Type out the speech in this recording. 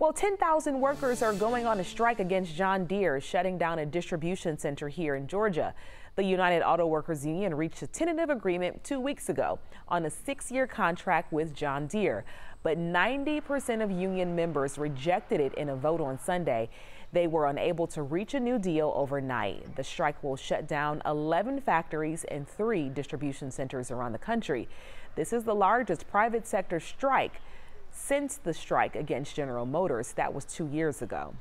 Well, 10,000 workers are going on a strike against John Deere, shutting down a distribution center here in Georgia. The United Auto Workers Union reached a tentative agreement two weeks ago on a six year contract with John Deere. But 90% of union members rejected it in a vote on Sunday. They were unable to reach a new deal overnight. The strike will shut down 11 factories and three distribution centers around the country. This is the largest private sector strike since the strike against General Motors. That was two years ago.